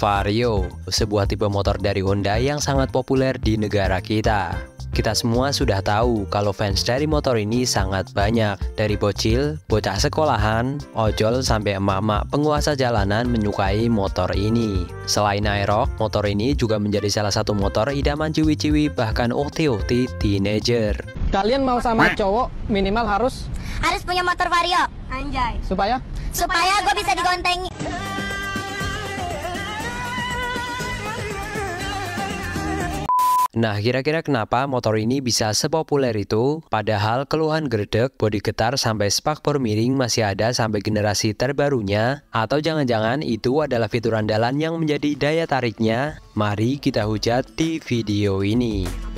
Vario, sebuah tipe motor dari Honda yang sangat populer di negara kita. Kita semua sudah tahu kalau fans dari motor ini sangat banyak. Dari bocil, bocah sekolahan, ojol sampai emak-emak penguasa jalanan menyukai motor ini. Selain aerox, motor ini juga menjadi salah satu motor idaman ciwi-ciwi bahkan ukti-ukti teenager. Kalian mau sama cowok minimal harus harus punya motor vario anjay supaya supaya gue bisa digontengi Nah, kira-kira kenapa motor ini bisa sepopuler itu? Padahal keluhan gerdek, bodi getar sampai spakbor miring masih ada sampai generasi terbarunya? Atau jangan-jangan itu adalah fitur andalan yang menjadi daya tariknya? Mari kita hujat di video ini.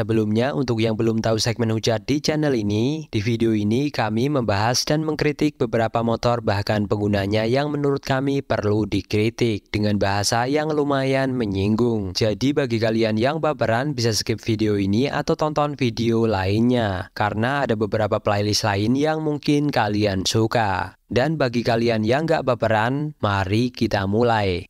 Sebelumnya, untuk yang belum tahu segmen hujat di channel ini, di video ini kami membahas dan mengkritik beberapa motor bahkan penggunanya yang menurut kami perlu dikritik dengan bahasa yang lumayan menyinggung. Jadi bagi kalian yang baperan bisa skip video ini atau tonton video lainnya, karena ada beberapa playlist lain yang mungkin kalian suka. Dan bagi kalian yang gak baperan, mari kita mulai.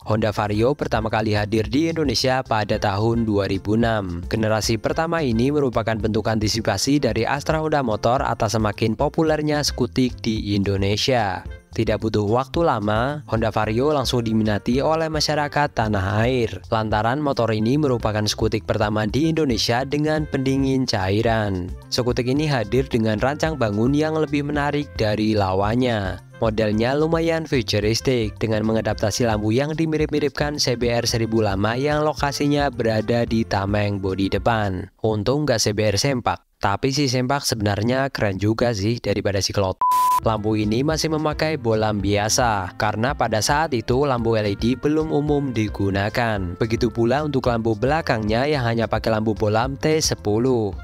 Honda Vario pertama kali hadir di Indonesia pada tahun 2006. Generasi pertama ini merupakan bentuk antisipasi dari Astra Honda Motor atas semakin populernya skutik di Indonesia. Tidak butuh waktu lama, Honda Vario langsung diminati oleh masyarakat tanah air. Lantaran motor ini merupakan skutik pertama di Indonesia dengan pendingin cairan. Skutik ini hadir dengan rancang bangun yang lebih menarik dari lawannya. Modelnya lumayan futuristik dengan mengadaptasi lampu yang dimirip-miripkan CBR 1000 lama yang lokasinya berada di tameng bodi depan. Untung nggak CBR sempak. Tapi si sempak sebenarnya keren juga sih daripada si klot. Lampu ini masih memakai bolam biasa karena pada saat itu lampu LED belum umum digunakan. Begitu pula untuk lampu belakangnya yang hanya pakai lampu bolam T10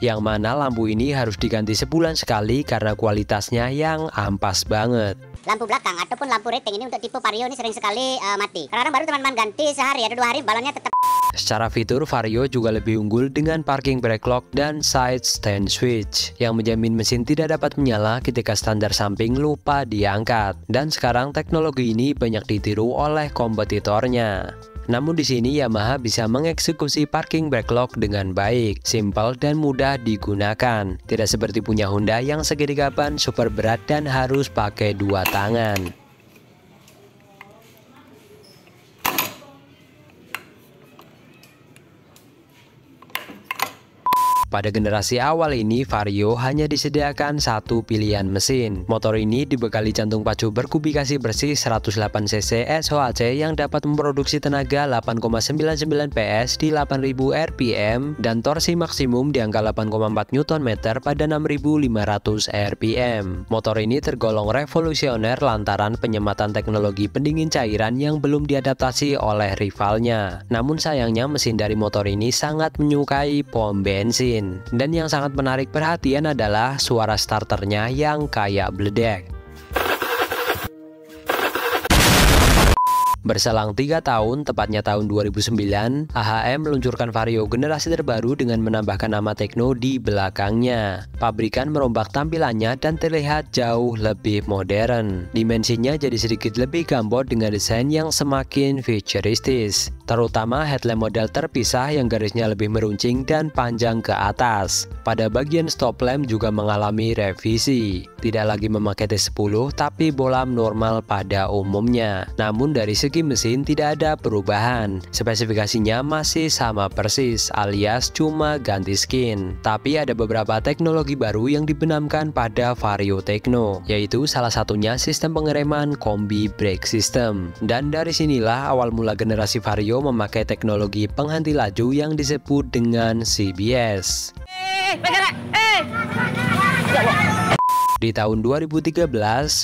yang mana lampu ini harus diganti sebulan sekali karena kualitasnya yang ampas banget lampu belakang ataupun lampu rating ini untuk tipe Vario ini sering sekali uh, mati. Kadang-kadang baru teman-teman ganti sehari ada dua hari balonnya tetap Secara fitur, Vario juga lebih unggul dengan parking brake lock dan side stand switch yang menjamin mesin tidak dapat menyala ketika standar samping lupa diangkat. Dan sekarang teknologi ini banyak ditiru oleh kompetitornya. Namun di sini Yamaha bisa mengeksekusi parking backlog dengan baik, simpel dan mudah digunakan. Tidak seperti punya Honda yang segitiga ban super berat dan harus pakai dua tangan. Pada generasi awal ini, Vario hanya disediakan satu pilihan mesin. Motor ini dibekali jantung pacu berkubikasi bersih 108cc SOHC yang dapat memproduksi tenaga 8,99 PS di 8000 rpm dan torsi maksimum di angka 8,4 Nm pada 6500 rpm. Motor ini tergolong revolusioner lantaran penyematan teknologi pendingin cairan yang belum diadaptasi oleh rivalnya. Namun sayangnya mesin dari motor ini sangat menyukai pom bensin mesin. Dan yang sangat menarik perhatian adalah suara starternya yang kayak bledek. Berselang tiga tahun, tepatnya tahun 2009, AHM meluncurkan Vario generasi terbaru dengan menambahkan nama Tekno di belakangnya. Pabrikan merombak tampilannya dan terlihat jauh lebih modern. Dimensinya jadi sedikit lebih gambot dengan desain yang semakin futuristis terutama headlamp model terpisah yang garisnya lebih meruncing dan panjang ke atas. Pada bagian stop lamp juga mengalami revisi, tidak lagi memakai T10 tapi bolam normal pada umumnya. Namun dari segi mesin tidak ada perubahan, spesifikasinya masih sama persis alias cuma ganti skin. Tapi ada beberapa teknologi baru yang dibenamkan pada Vario Techno, yaitu salah satunya sistem pengereman kombi brake system. Dan dari sinilah awal mula generasi Vario memakai teknologi penghenti laju yang disebut dengan CBS. Di tahun 2013,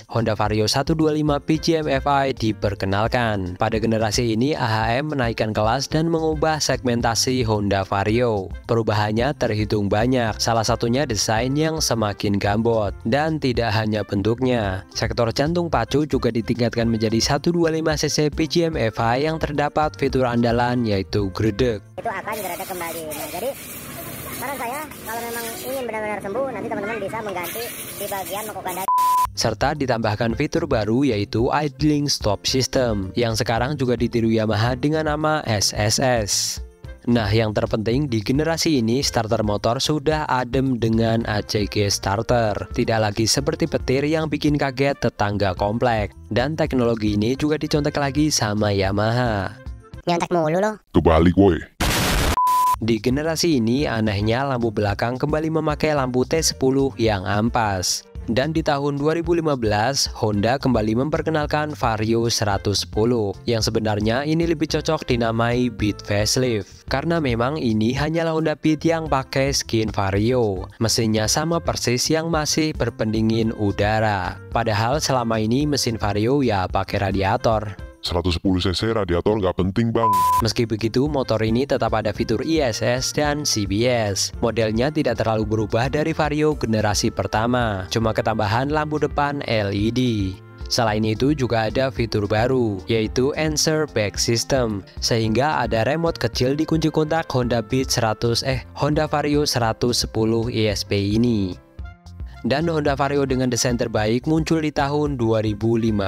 Honda Vario 125 PGM FI diperkenalkan. Pada generasi ini, AHM menaikkan kelas dan mengubah segmentasi Honda Vario. Perubahannya terhitung banyak, salah satunya desain yang semakin gambot. Dan tidak hanya bentuknya, sektor jantung pacu juga ditingkatkan menjadi 125cc PGM FI yang terdapat fitur andalan yaitu gredek. Itu akan gredek kembali. Nah, jadi saran saya kalau memang ingin benar-benar sembuh nanti teman-teman bisa mengganti di bagian mokokanda serta ditambahkan fitur baru yaitu idling stop system yang sekarang juga ditiru Yamaha dengan nama SSS. Nah, yang terpenting di generasi ini starter motor sudah adem dengan ACG starter. Tidak lagi seperti petir yang bikin kaget tetangga komplek. Dan teknologi ini juga dicontek lagi sama Yamaha. Nyontek mulu loh. Kebalik woi. Di generasi ini, anehnya lampu belakang kembali memakai lampu T10 yang ampas. Dan di tahun 2015, Honda kembali memperkenalkan Vario 110 yang sebenarnya ini lebih cocok dinamai Beat Facelift karena memang ini hanyalah Honda Beat yang pakai skin Vario. Mesinnya sama persis yang masih berpendingin udara. Padahal selama ini mesin Vario ya pakai radiator. 110cc radiator nggak penting bang. Meski begitu, motor ini tetap ada fitur ISS dan CBS. Modelnya tidak terlalu berubah dari Vario generasi pertama, cuma ketambahan lampu depan LED. Selain itu juga ada fitur baru, yaitu Answer Back System, sehingga ada remote kecil di kunci kontak Honda Beat 100 eh Honda Vario 110 ESP ini dan Honda Vario dengan desain terbaik muncul di tahun 2015.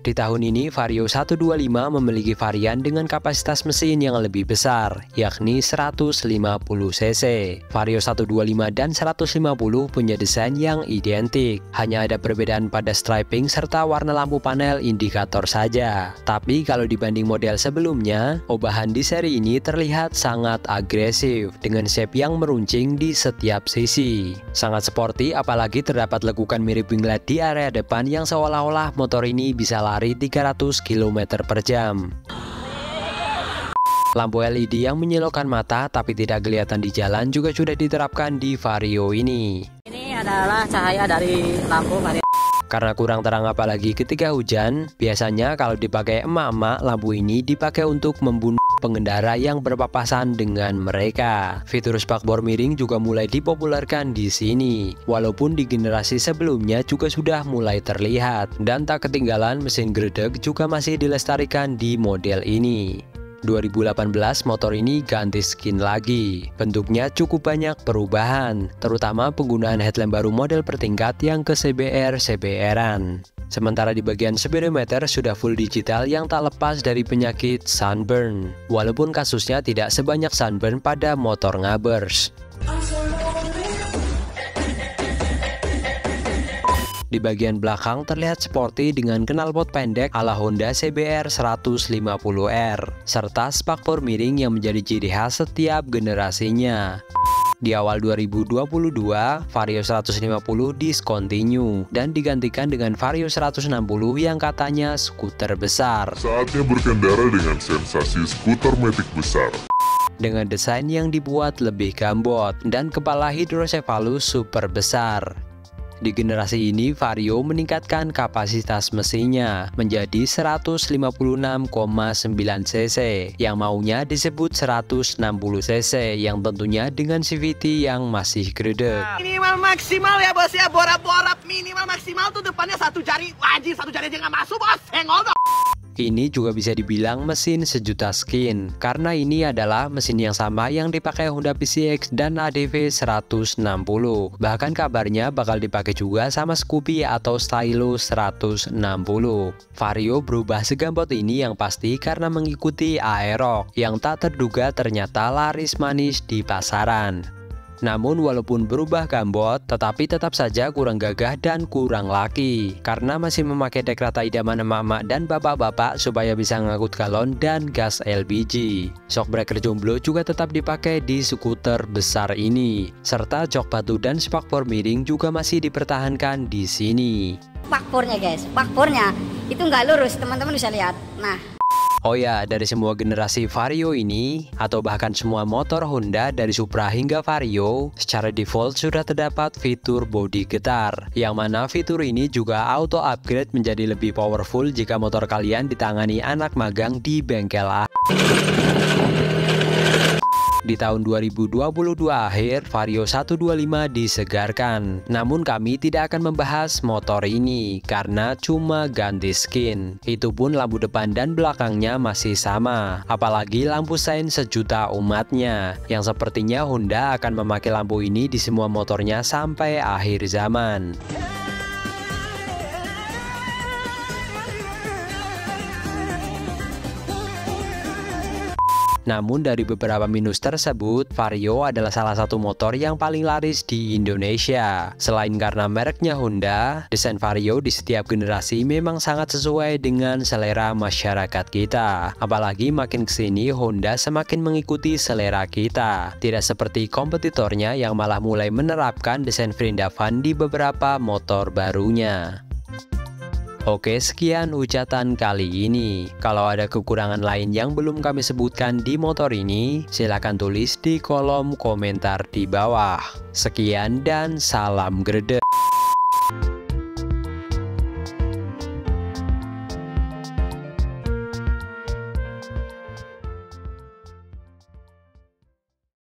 Di tahun ini Vario 125 memiliki varian dengan kapasitas mesin yang lebih besar, yakni 150cc. Vario 125 dan 150 punya desain yang identik, hanya ada perbedaan pada striping serta warna lampu panel indikator saja. Tapi kalau dibanding model sebelumnya, obahan di seri ini terlihat sangat agresif dengan shape yang meruncing di setiap sisi. Sangat sporty apalagi terdapat lekukan mirip winglet di area depan yang seolah-olah motor ini bisa lari 300 km per jam. Lampu LED yang menyilaukan mata tapi tidak kelihatan di jalan juga sudah diterapkan di Vario ini. Ini adalah cahaya dari lampu Vario. Karena kurang terang apalagi ketika hujan, biasanya kalau dipakai emak-emak, lampu ini dipakai untuk membunuh pengendara yang berpapasan dengan mereka. Fitur spakbor miring juga mulai dipopulerkan di sini. Walaupun di generasi sebelumnya juga sudah mulai terlihat. Dan tak ketinggalan mesin gredek juga masih dilestarikan di model ini. 2018 motor ini ganti skin lagi. Bentuknya cukup banyak perubahan, terutama penggunaan headlamp baru model pertingkat yang ke CBR CBR-an. Sementara di bagian speedometer sudah full digital yang tak lepas dari penyakit sunburn. Walaupun kasusnya tidak sebanyak sunburn pada motor ngabers. Di bagian belakang terlihat sporty dengan knalpot pendek ala Honda CBR 150R, serta spakbor miring yang menjadi ciri khas setiap generasinya. Di awal 2022, Vario 150 discontinue dan digantikan dengan Vario 160 yang katanya skuter besar. Saatnya berkendara dengan sensasi skuter metik besar dengan desain yang dibuat lebih gambot dan kepala hidrosefalus super besar. Di generasi ini, Vario meningkatkan kapasitas mesinnya menjadi 156,9 cc yang maunya disebut 160 cc yang tentunya dengan CVT yang masih gede. Minimal maksimal ya bos ya, borap-borap minimal maksimal tuh depannya satu jari, wajib satu jari aja nggak masuk bos, hengol dong. Ini juga bisa dibilang mesin sejuta skin karena ini adalah mesin yang sama yang dipakai Honda PCX dan ADV 160. Bahkan kabarnya bakal dipakai juga sama Scoopy atau Stylo 160. Vario berubah segambot ini yang pasti karena mengikuti Aerox yang tak terduga ternyata laris manis di pasaran. Namun walaupun berubah gambot, tetapi tetap saja kurang gagah dan kurang laki. Karena masih memakai dek rata idaman emak-emak dan bapak-bapak supaya bisa ngangkut galon dan gas LPG. Shockbreaker jomblo juga tetap dipakai di skuter besar ini. Serta jok batu dan spakbor miring juga masih dipertahankan di sini. Spakbornya guys, spakbornya itu nggak lurus teman-teman bisa lihat. Nah Oh ya, dari semua generasi Vario ini, atau bahkan semua motor Honda dari Supra hingga Vario, secara default sudah terdapat fitur bodi getar, yang mana fitur ini juga auto upgrade menjadi lebih powerful jika motor kalian ditangani anak magang di bengkel A. Di tahun 2022 akhir, Vario 125 disegarkan. Namun kami tidak akan membahas motor ini karena cuma ganti skin. Itu pun lampu depan dan belakangnya masih sama. Apalagi lampu sein sejuta umatnya, yang sepertinya Honda akan memakai lampu ini di semua motornya sampai akhir zaman. Namun dari beberapa minus tersebut, Vario adalah salah satu motor yang paling laris di Indonesia. Selain karena mereknya Honda, desain Vario di setiap generasi memang sangat sesuai dengan selera masyarakat kita. Apalagi makin ke sini Honda semakin mengikuti selera kita. Tidak seperti kompetitornya yang malah mulai menerapkan desain Vrindavan di beberapa motor barunya. Oke, sekian ucatan kali ini. Kalau ada kekurangan lain yang belum kami sebutkan di motor ini, silahkan tulis di kolom komentar di bawah. Sekian dan salam gede.